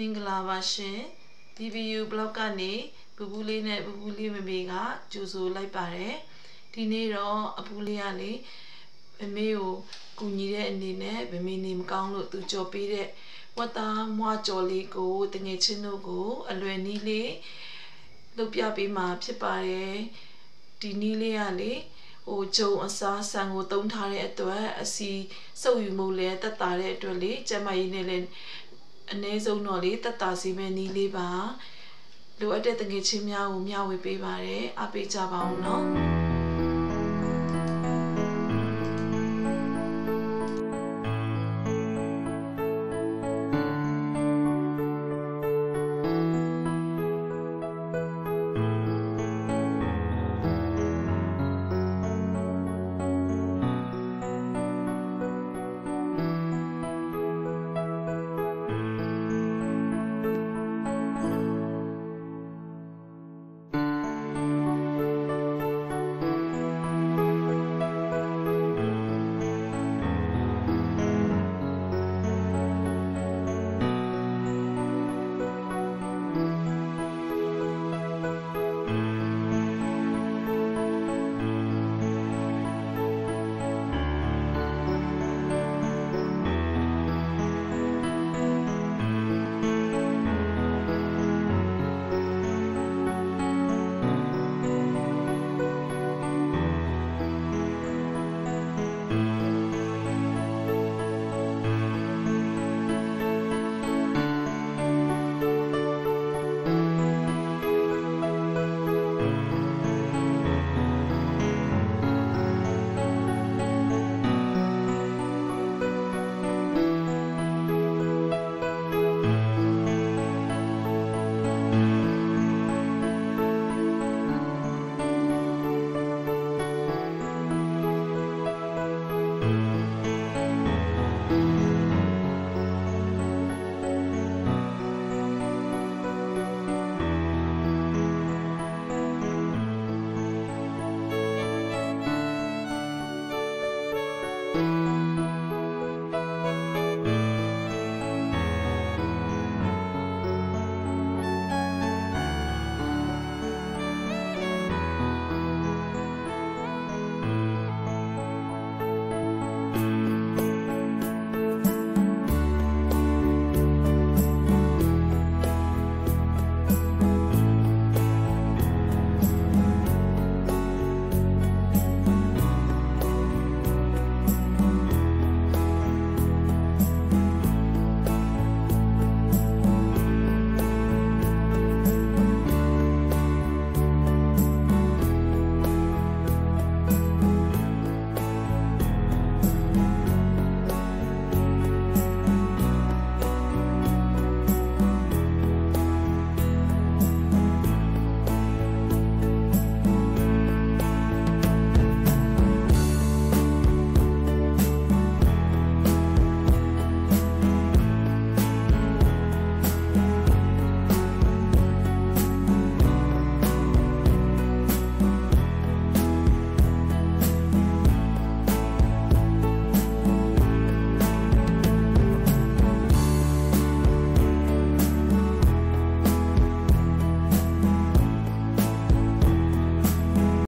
မင်္ဂလာပါရှင် BBU blog ကနေပူပူလေးနဲ့ပူပူလေးမမေကကြိုဆိုလိုက်ပါတယ်ဒီနေ့တော့အပူလေးကလေမမေကိုကူညီတဲ့အနေနဲ့မမေနေမကောင်းလို့သူကြော်ပေးတဲ့ဝတ်သားမွားကြော်လေးကိုတငယ်ချင်းတို့ကို အလွယ်နီးလေးလုပ်ပြပေးမှာဖြစ်ပါတယ်ဒီနီးလေးကလေဟိုဂျုံအစားဆန်ကိုတုံးထားတဲ့အတွက်အစီစုပ်ယူမှုလဲတက်တာတဲ့အတွက်လေကျမကြီးနဲ့လည်း အ ਨੇ ဆုံးတော့လေတက်တာစီမဲ့နီးလေးပါလိုအပ်တဲ့တငယ်ချင်းများကိုမျှဝေပေးပါတယ်အားပေးကြပါအောင်နော်